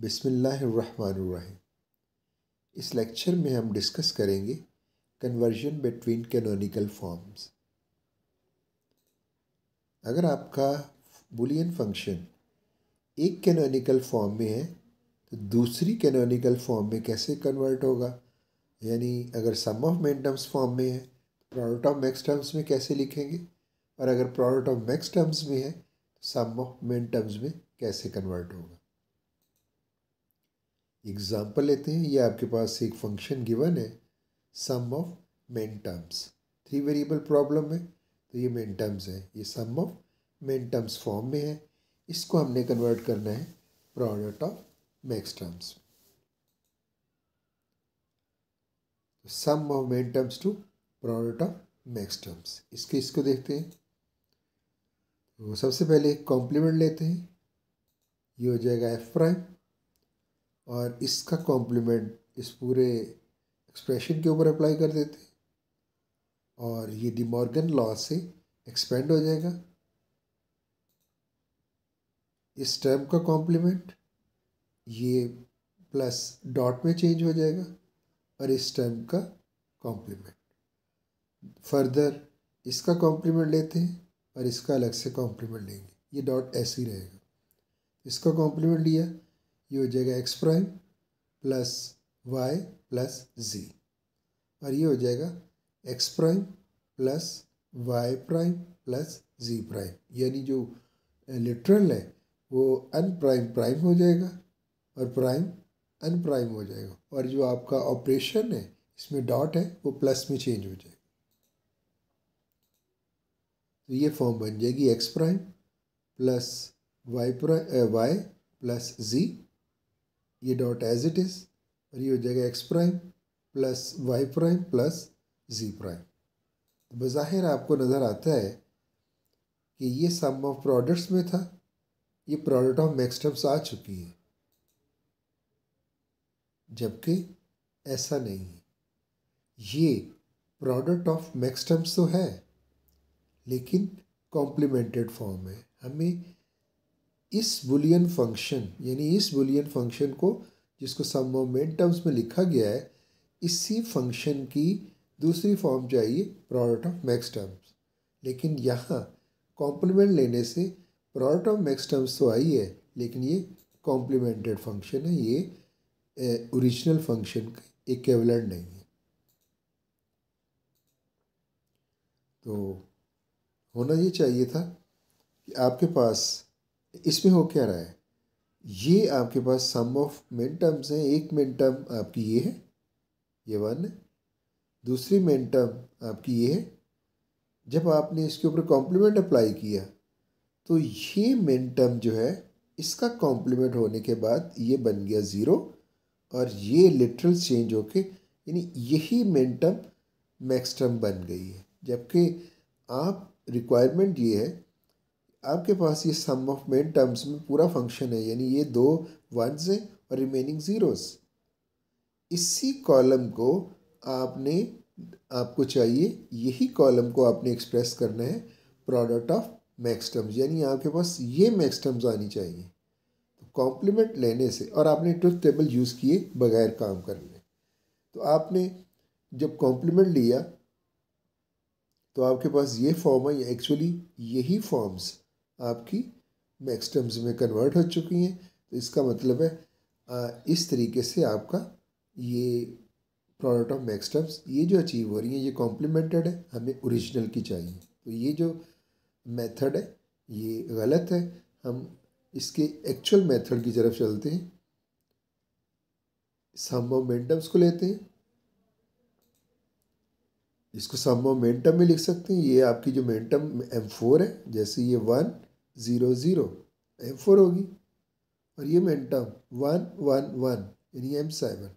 बिस्मिल्लाहिर्रहमानिर्रहीम। इस लेक्चर में हम डिस्कस करेंगे कन्वर्जन बिटवीन कैनोनिकल फॉर्म्स। अगर आपका बुलियन फ़ंक्शन एक कैनोनिकल फॉर्म में है तो दूसरी कैनोनिकल फॉर्म में कैसे कन्वर्ट होगा? यानी अगर sum of min terms form में है तो प्रोडक्ट ऑफ़ मैक्स टर्म्स में कैसे लिखेंगे? और अगर प्रोडक्ट ऑफ़ मैक्स टर्म्स में है तो सम ऑफ़ मेन टर्म्स में कैसे कन्वर्ट होगा? एग्ज़ाम्पल लेते हैं, ये आपके पास एक फ़ंक्शन गिवन है sum of min terms three variable problem है तो ये मेन टर्म्स है. ये sum of min terms form में है. इसको हमने कन्वर्ट करना है product of max terms sum of min terms to product of max terms इसके, इसको देखते हैं। तो सबसे पहले कॉम्प्लीमेंट लेते हैं। ये हो जाएगा एफ़ प्राइम और इसका कॉम्प्लीमेंट इस पूरे एक्सप्रेशन के ऊपर अप्लाई कर देते हैं। और ये डिमॉर्गन लॉ से एक्सपेंड हो जाएगा। इस टर्म का कॉम्प्लीमेंट ये प्लस डॉट में चेंज हो जाएगा और इस टर्म का कॉम्प्लीमेंट फर्दर इसका कॉम्प्लीमेंट लेते हैं और इसका अलग से कॉम्प्लीमेंट लेंगे। ये डॉट ऐसे ही रहेगा। इसका कॉम्प्लीमेंट लिया। ये हो जाएगा X prime plus Y plus Z और ये हो जाएगा X prime plus Y prime plus Z prime. यानी जो लिटरल है, वो अन प्राइम प्राइम हो जाएगा और प्राइम अन प्राइम हो जाएगा। और जो आपका ऑपरेशन है, इसमें डॉट है, वो प्लस में चेंज हो जाएगा। तो ये फॉर्म बन जाएगी X prime plus Y prime Y plus Z ये डॉट एज इट इज़ और ये हो जाएगा X prime plus Y prime plus Z prime तो बज़ाहिर आपको नज़र आता है कि ये सम ऑफ़ प्रोडक्ट्स में था, ये प्रोडक्ट ऑफ़ मैक्सटम्स आ चुकी है, जबकि ऐसा नहीं है। ये प्रोडक्ट ऑफ़ मैक्सटम्स तो है, लेकिन कॉम्प्लीमेंटेड फॉर्म है। हमें इस बुलियन फ़ंक्शन, यानी इस बुलियन फ़ंक्शन को, जिसको सम मोमेंटम्स में लिखा गया है, इसी फ़ंक्शन की दूसरी फॉर्म चाहिए प्रोडक्ट ऑफ़ मैक्स टर्म्स लेकिन यहाँ कॉम्प्लीमेंट लेने से प्रोडक्ट ऑफ़ मैक्स टर्म्स तो आई है, लेकिन ये कॉम्प्लीमेंटेड फ़ंक्शन है, ये ओरिजिनल फ़ंक्शन का एक इक्वलेंट नहीं है। तो होना ये चाहिए था कि आपके पास इसमें हो क्या रहा है? ये आपके पास सम ऑफ़ मेन टर्म्स हैं। एक मेन टर्म आपकी ये है, ये वन है। दूसरी मेन टर्म आपकी ये है। जब आपने इसके ऊपर कॉम्प्लीमेंट अप्लाई किया तो ये मेन टर्म जो है, इसका कॉम्प्लीमेंट होने के बाद ये बन गया ज़ीरो और ये लिटरल चेंज होके, यानी यही मेन टर्म मैक्स टर्म बन गई है। जबकि आप रिक्वायरमेंट ये है आपके पास ये सम ऑफ़ मेन टर्म्स में पूरा फ़ंक्शन है, यानी ये दो वंस हैं और रिमेनिंग ज़ीरोस इसी कॉलम को आपने, आपको चाहिए यही कॉलम को आपने एक्सप्रेस करना है प्रोडक्ट ऑफ़ मैक्स टर्म्स यानी आपके पास ये मैक्स टर्म्स आनी चाहिए। तो कॉम्प्लीमेंट लेने से, और आपने ट्रुथ टेबल यूज़ किए बगैर काम करने। तो आपने जब कॉम्प्लीमेंट लिया तो आपके पास ये फॉर्म है एक्चुअली यही फॉर्म्स आपकी मैक्स टर्म्स में कन्वर्ट हो चुकी हैं। तो इसका मतलब है इस तरीके से आपका ये प्रोडक्ट ऑफ़ मैक्स टर्म्स ये जो अचीव हो रही है, ये कॉम्प्लीमेंटेड है, हमें ओरिजिनल की चाहिए। तो ये जो मेथड है, ये गलत है। हम इसके एक्चुअल मेथड की तरफ़ चलते हैं। सम मोमेंटम्स को लेते हैं। इसको सम मोमेंटम में लिख सकते हैं। ये आपकी जो मेंटम एम फोर है, जैसे ये one zero zero, M four होगी। और ये मेंटम वन वन वन, यानी एम सेवन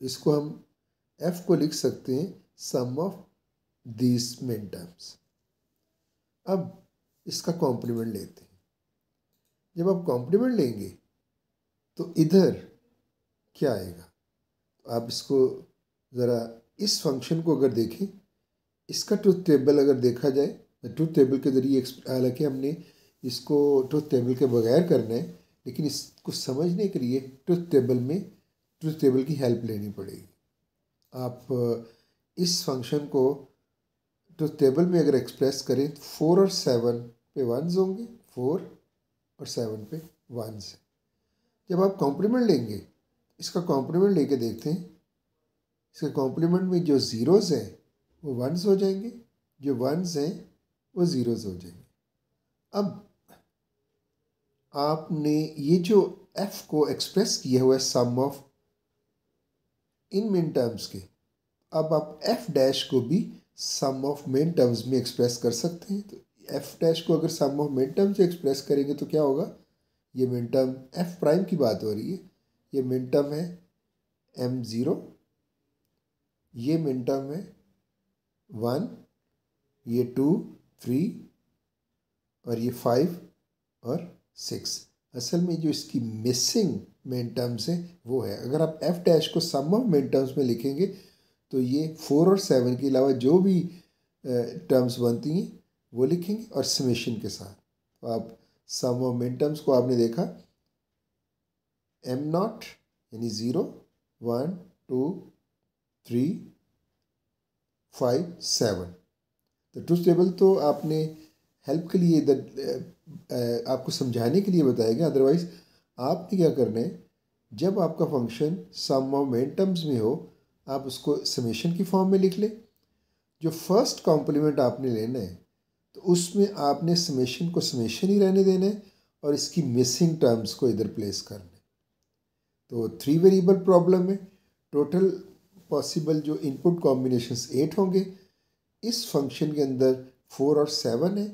इसको हम एफ़ को लिख सकते हैं सम ऑफ़ दिस मेंटम्स अब इसका कॉम्प्लीमेंट लेते हैं। जब आप कॉम्प्लीमेंट लेंगे तो इधर क्या आएगा? तो आप इसको ज़रा इस फ़ंक्शन को अगर देखें, इसका ट्रूथ टेबल अगर देखा जाए ट्रूथ टेबल के ज़रिए हालाँकि हमने इसको ट्रुथ टेबल के बगैर करना है, लेकिन इसको समझने के लिए ट्रुथ टेबल में ट्रुथ टेबल की हेल्प लेनी पड़ेगी। आप इस फ़ंक्शन को ट्रुथ टेबल में अगर एक्सप्रेस करें तो फोर और सेवन पे वंस होंगे फोर और सेवन पे वंस जब आप कॉम्प्लीमेंट लेंगे, इसका कॉम्प्लीमेंट लेके देखते हैं, इसके कॉम्प्लीमेंट में जो ज़ीरोज़ हैं, वो वंस हो जाएँगे, जो वंस हैं, वो ज़ीरोज़ हो जाएँगे। अब आपने ये जो एफ़ को एक्सप्रेस किया हुआ है सम ऑफ़ इन मेन टर्म्स के, अब आप एफ़ डैश को भी सम ऑफ़ मेन टर्म्स में एक्सप्रेस कर सकते हैं। तो एफ़ डैश को अगर sum of min terms express करेंगे तो क्या होगा? ये मेन टर्म एफ़ प्राइम की बात हो रही है। ये मेन टर्म है एम ज़ीरो ये मिन टर्म है वन ये टू थ्री और ये फाइव और सिक्स। असल में जो इसकी मिसिंग मेन टर्म्स है, वो है। अगर आप एफ़ डैश को सम ऑफ़ मेन टर्म्स में लिखेंगे तो ये फोर और सेवन के अलावा जो भी टर्म्स बनती हैं, वो लिखेंगे और समेशन के साथ। तो आप सम ऑफ़ मेन टर्म्स को आपने देखा। एम नॉट यानी zero one two three five seven तो ट्रूथ टेबल तो आपने हेल्प के लिए इधर आपको समझाने के लिए बताया गया अदरवाइज़ आपने क्या करना है, जब आपका फ़ंक्शन सम टर्म्स में हो, आप उसको समेशन की फॉर्म में लिख लें। जो फ़र्स्ट कॉम्प्लीमेंट आपने लेना है तो उसमें आपने समेशन को समेशन ही रहने देना है और इसकी मिसिंग टर्म्स को इधर प्लेस करना है। तो थ्री वेरिएबल प्रॉब्लम है। टोटल पॉसिबल जो इनपुट कॉम्बिनेशंस एट होंगे, इस फ़ंक्शन के अंदर फोर और सेवन है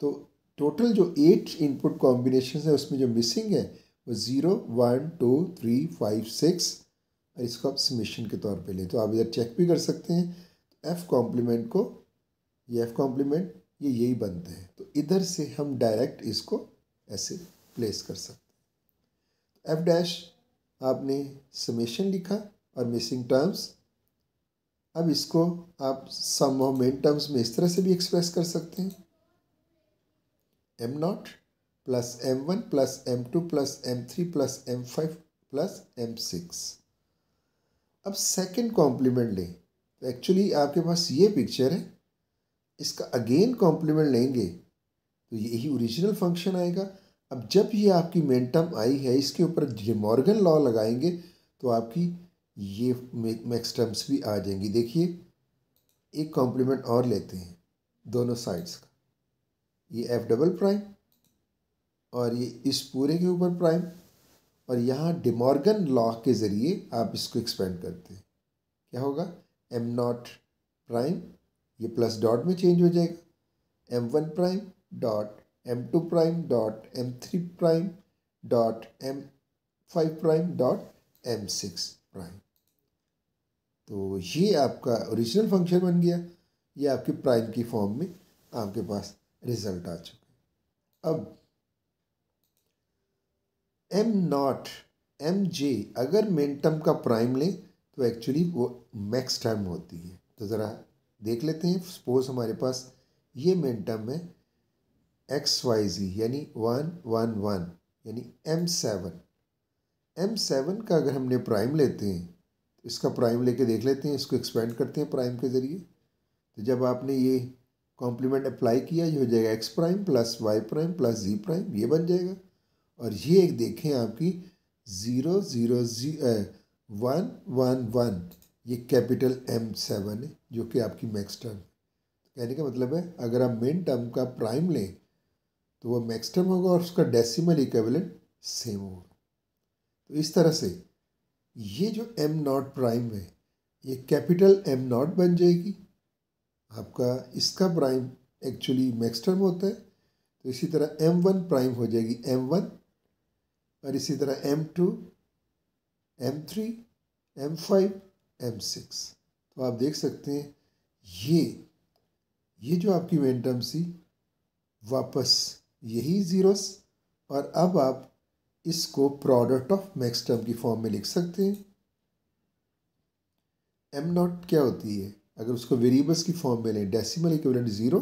तो टोटल जो एट इनपुट कॉम्बिनेशन है, उसमें जो मिसिंग है, वो zero one two three five six और इसको आप समीशन के तौर पे लें। तो आप इधर चेक भी कर सकते हैं। तो एफ़ कॉम्प्लीमेंट को, ये एफ़ कॉम्प्लीमेंट ये यही बनते हैं। तो इधर से हम डायरेक्ट इसको ऐसे प्लेस कर सकते हैं। एफ़ डैश आपने समेशन लिखा और मिसिंग टर्म्स अब इसको आप सम मेन टर्म्स में इस तरह से भी एक्सप्रेस कर सकते हैं। M not plus M one plus M two plus M three plus M five plus M six अब सेकेंड कॉम्प्लीमेंट लें। तो एक्चुअली आपके पास ये पिक्चर है। इसका अगेन कॉम्प्लीमेंट लेंगे। तो यही ओरिजिनल फ़ंक्शन आएगा। अब जब ये आपकी मेंटम आई है, इसके ऊपर डिमॉर्गन लॉ लगाएँगे तो आपकी ये मैक्स टर्म्स भी आ जाएँगी। देखिए, एक कॉम्प्लीमेंट और लेते हैं, दोनों साइड्स का। ये एफ़ डबल प्राइम और ये इस पूरे के ऊपर प्राइम और यहाँ डिमॉर्गन लॉ के ज़रिए आप इसको एक्सपेंड करते हैं। क्या होगा? एम नॉट प्राइम ये प्लस डॉट में चेंज हो जाएगा। M one prime dot M two prime dot M three prime dot M five prime dot M six prime तो ये आपका ओरिजिनल फ़ंक्शन बन गया। ये आपके प्राइम की फॉर्म में आपके पास रिज़ल्ट आ चुके अब एम नॉट एम जे अगर मिनटम का प्राइम लें तो एक्चुअली वो मैक्स टर्म होती है। तो ज़रा देख लेते हैं सपोज़ हमारे पास ये मिनटम है एक्स वाई जी यानी वन वन वन यानी एम सेवन एम सेवन का अगर हमने प्राइम लेते हैं तो इसका प्राइम लेके देख लेते हैं, इसको एक्सपेंड करते हैं प्राइम के ज़रिए। तो जब आपने ये कॉम्प्लीमेंट अप्लाई किया, ये हो जाएगा X prime plus Y prime plus Z prime ये बन जाएगा। और ये एक देखें आपकी zero zero Z one one one ये कैपिटल एम सेवन है, जो कि आपकी मैक्स टर्म कहने का मतलब है, अगर आप मेन टर्म का प्राइम लें तो वो मैक्स टर्म होगा और उसका डेसिमल इक्विवेलेंट सेम होगा। तो इस तरह से ये जो एम नॉट प्राइम है, ये कैपिटल एम नॉट बन जाएगी। आपका इसका प्राइम एक्चुअली मैक्स टर्म होता है तो इसी तरह एम वन प्राइम हो जाएगी एम वन और इसी तरह M two M three M five M six तो आप देख सकते हैं, ये ये जो आपकी मेन टर्म वापस यही ज़ीरोस और अब आप इसको प्रोडक्ट ऑफ़ मैक्स टर्म की फॉर्म में लिख सकते हैं। एम नॉट क्या होती है? अगर उसको वेरिएबल्स की फॉर्म में लें डेसिमल इक्विवेलेंट ज़ीरो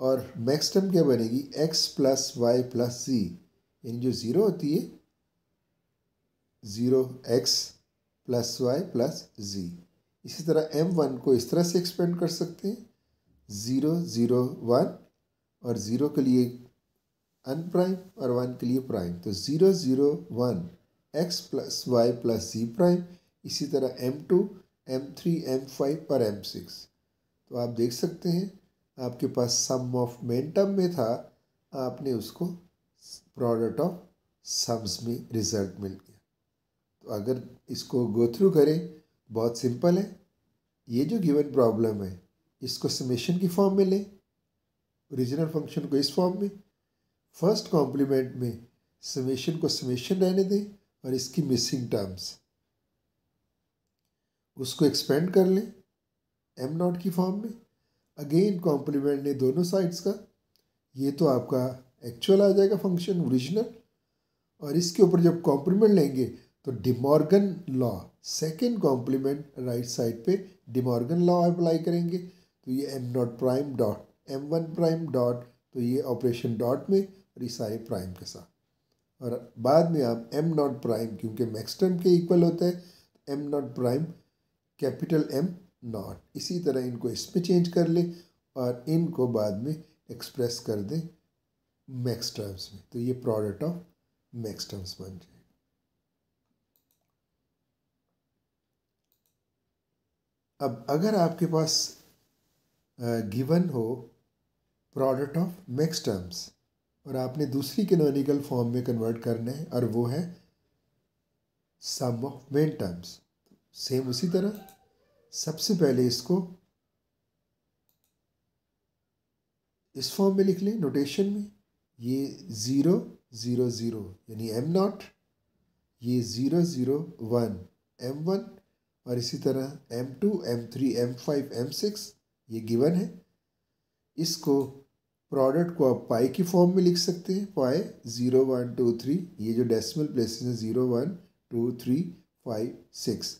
और मैक्स टर्म क्या बनेगी? X plus Y plus Z यानी जो ज़ीरो होती है zero X plus Y plus Z इसी तरह एम वन को इस तरह से एक्सपेंड कर सकते हैं। ज़ीरो ज़ीरो वन और ज़ीरो के लिए अनप्राइम और वन के लिए प्राइम तो zero zero one X plus Y plus Z prime इसी तरह M two M three M five और एम सिक्स तो आप देख सकते हैं, आपके पास सम ऑफ़ मेंटम में था, आपने उसको प्रोडक्ट ऑफ़ सम्स में रिज़ल्ट मिल गया। तो अगर इसको गो थ्रू करें, बहुत सिंपल है। ये जो गिवन प्रॉब्लम है, इसको समेशन की फॉर्म में लें ओरिजिनल फ़ंक्शन को इस फॉर्म में। फ़र्स्ट कॉम्प्लीमेंट में समेशन को समेशन रहने दें और इसकी मिसिंग टर्म्स उसको एक्सपेंड कर लें एम नॉट की फॉर्म में। अगेन कॉम्प्लीमेंट ने दोनों साइड्स का। ये तो आपका एक्चुअल आ जाएगा फ़ंक्शन ओरिजिनल और इसके ऊपर जब कॉम्प्लीमेंट लेंगे तो De Morgan law second complement right side पे डिमॉर्गन लॉ अप्लाई करेंगे। तो ये M dot prime dot M one prime dot तो ये ऑपरेशन डॉट में और ये सारे प्राइम के साथ। और बाद में आप एम नॉट प्राइम क्योंकि मैक्सटर्म के इक्वल होता है M not prime capital M not. इसी तरह इनको इसमें चेंज कर ले और इनको बाद में एक्सप्रेस कर दें मैक्स टर्म्स में। तो ये प्रोडक्ट ऑफ़ मैक्स टर्म्स बन जाए अब अगर आपके पास गिवन हो प्रोडक्ट ऑफ़ मैक्स टर्म्स और आपने दूसरी कैनोनिकल फॉर्म में कन्वर्ट करना है और वो है sum of min terms same उसी तरह। सबसे पहले इसको इस फॉर्म में लिख लें नोटेशन में। ये ज़ीरो ज़ीरो ज़ीरो यानी एम नॉट ये zero zero one M one और इसी तरह M two M three M five M six ये गिवन है। इसको प्रोडक्ट को आप पाई की फॉर्म में लिख सकते हैं। Pi zero one two three ये जो डेसिमल प्लेसेस हैं zero one two three five six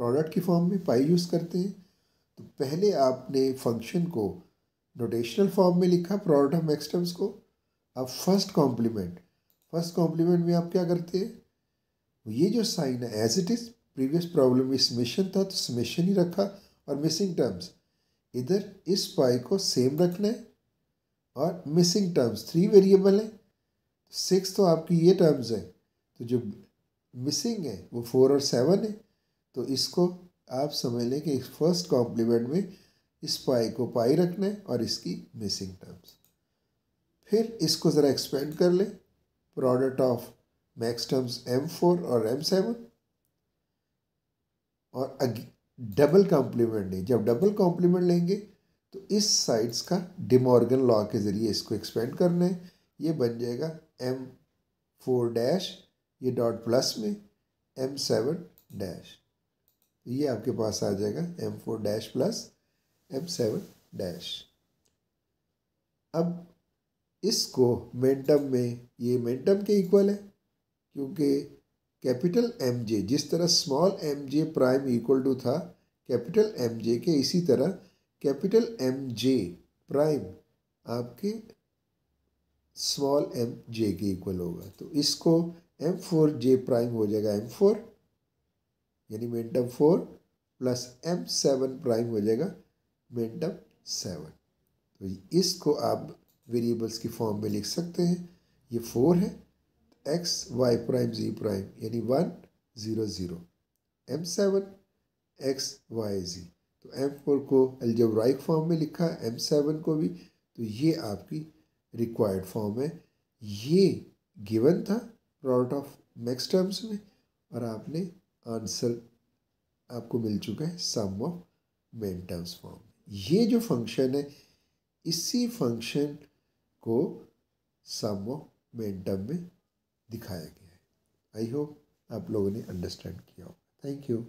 product की फॉर्म में पाई यूज़ करते हैं। तो पहले आपने फ़ंक्शन को नोटेशनल फॉर्म में लिखा, प्रोडक्ट ऑफ़ मैक्सटम्स को। अब फ़र्स्ट कॉम्प्लीमेंट। फ़र्स्ट कॉम्प्लीमेंट में आप क्या करते हैं? ये जो साइन है as it is previous problem में समेशन था तो समेशन ही रखा और मिसिंग टर्म्स इधर इस पाई को सेम रखना है और मिसिंग टर्म्स थ्री वेरिएबल हैं। सिक्स तो आपकी ये टर्म्स हैं। तो जो मिसिंग है, वो फोर और सेवन है। तो इसको आप समझ लें कि फ़र्स्ट कॉम्प्लीमेंट में इस पाई को पाई रखना है और इसकी मिसिंग टर्म्स फिर इसको ज़रा एक्सपेंड कर लें। Product of max terms M four और एम सेवन और डबल कॉम्प्लीमेंट लें। जब डबल कॉम्प्लीमेंट लेंगे तो इस साइड्स का डिमॉर्गन लॉ के ज़रिए इसको एक्सपेंड करना है। ये बन जाएगा एम फोर डैश ये डॉट प्लस में एम सेवन डैश ये आपके पास आ जाएगा M four dash plus M seven dash अब इसको मेंटम में, ये मेंटम के इक्वल है, क्योंकि कैपिटल एम जे जिस तरह small M J prime equal to था कैपिटल एम जे के इसी तरह कैपिटल एम जे प्राइम आपके स्मॉल एम जे के इक्वल होगा। तो इसको एम फोर जे प्राइम हो जाएगा एम फोर यानी minterm four plus M seven prime हो जाएगा मेंटम सेवन तो इसको आप वेरिएबल्स की फॉर्म में लिख सकते हैं। ये फोर है। X Y prime G prime यानी one zero zero M seven X Y G तो एम फोर को एल्जेब्राइक फॉर्म में लिखा एम सेवन को भी। तो ये आपकी रिक्वायर्ड फॉर्म है। ये गिवन था प्रोडक्ट ऑफ़ मैक्स टर्म्स में और आपने आंसर आपको मिल चुका है sum of min terms form ये जो फ़ंक्शन है, इसी फ़ंक्शन को सम ऑफ़ मेन टर्म में दिखाया गया है। आई होप आप लोगों ने अंडरस्टैंड किया होगा। Thank you